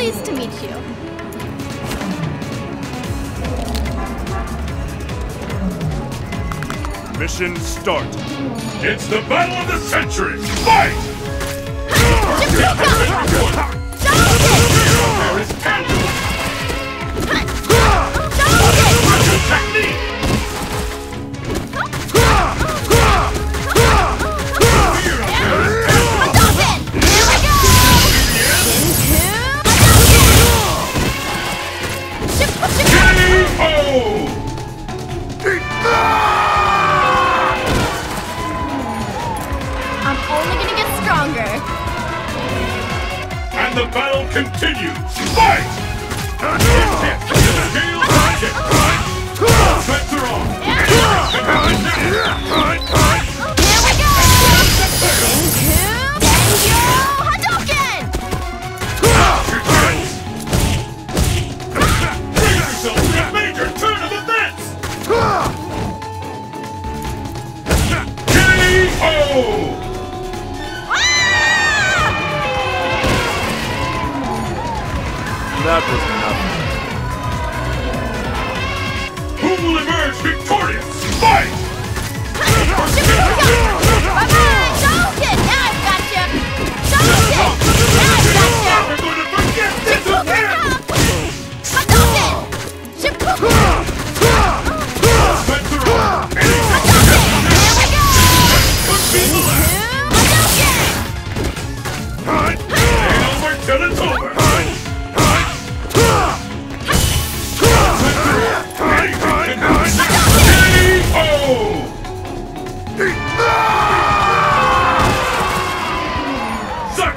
Pleased to meet you. Mission start. It's the battle of the century! Fight! I'm only gonna get stronger. And the battle continues! Fight! That was nothing. Who will emerge victorious? Fight! Bye-bye! Now I've got you! Hadouken! Now I've got you! We're going to forget this again! Hadouken! Shippuku! Offense! Hadouken! Here we go! Could be the last! Hadouken! Ain't over till it's over!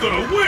Sakura wins!